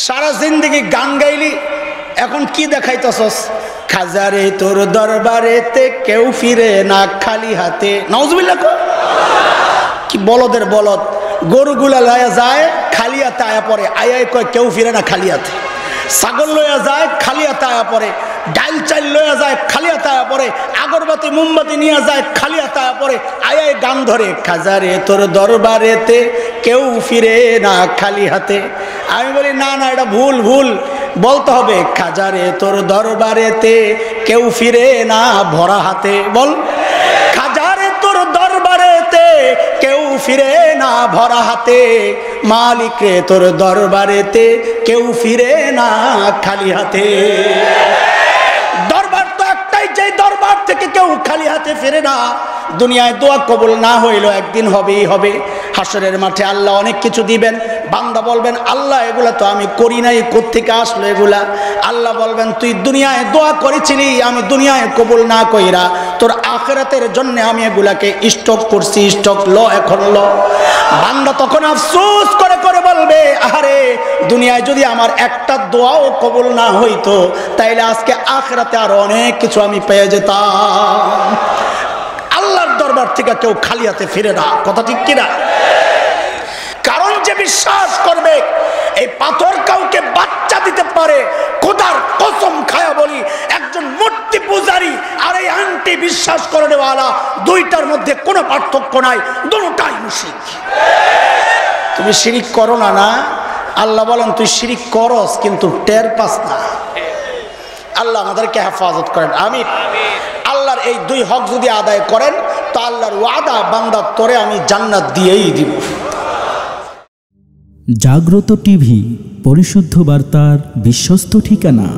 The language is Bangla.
সারা জিন্দিগি গান গাইলি, এখন কি দেখাইতেছস? খাজারে তোর দরবারেতে কেউ ফিরে না খালি হাতে। নজবিল্লা কো। কি বলদের বলদ। গরুগুলা লয়া যায়, খালি হাতে আয়া পরে আয়ায় কয়, কেউ ফিরে না খালি হাতে। ছাগল লয়া যায়, খালি হাতে আয়া পরে ডাইল চাইল লয়া যায়, খালি হাতে আয়া পরে আগরবাতি, মোমবাতি নিয়ে যায়, খালি হাতে আয়া পরে আয়ায় গান ধরে। খাজারে তোর দরবারেতে কেউ ফিরে না খালি হাতে। আমি বলি, না না, এটা ভুল ভুল। বলতে হবে, খাজারে তোর দরবারেতে কেউ ফিরে না ভরা হাতে। বল। খাজারে তোর দরবারেতে কেউ ফিরে না ভরা হাতে। মালিকে তোর দরবারেতে কেউ ফিরে না খালি হাতে। কেউ খালি হাতে ফিরে না। দুনিয়ায় দোয়া কবুল না হইল একদিন হবেই হবে। হাসরের মাঠে আল্লাহ অনেক কিছু দিবেন। বান্দা বলবেন, আল্লাহ, এগুলা তো আমি করি নাই। কোথেকে আসলো এগুলা? আল্লাহ বলবেন, তুই দুনিয়ায় দোয়া করেছিলি, আমি দুনিয়ায় কবুল না কইরা। তোর আখেরাতের জন্য আমি এগুলাকে স্টক করছি, স্টক ল, এখন ল। বান্দা তখন আফসোস করে করে বলবে আরে দুনিয়ায় যদি আমার একটা দোয়াও কবুল না হইতো, তাইলে আজকে আখেরাতে আরও অনেক কিছু আমি পেয়ে যেতাম। আল্লাহর দরবার থেকে কেউ খালি হাতে ফিরে না। কথা ঠিক কিনা? কারণ যে বিশ্বাস করবে, এই পাথর কাউকে বাচ্চা দিতে পারে, খোদার কসম খায়া বলি, একজন মূর্তি পূজারি আর এই আন্টি বিশ্বাস করে নেওয়ালা দুইটার মধ্যে কোনো পার্থক্য নাই, দুটাই মুশিক তুমি শিরিক করো না না, আল্লাহ বলেন, তুই শিরিক করস, কিন্তু টের পাস না। আল্লাহ আমাদেরকে হেফাজত করেন আমি আল্লাহর এই দুই হক যদি আদায় করেন, তো আল্লাহর ওয়াদা বান্দার তরে আমি জান্নাত দিয়েই দিব। জাগ্রত টিভি, পরিশুদ্ধ বার্তার বিশ্বস্ত ঠিকানা।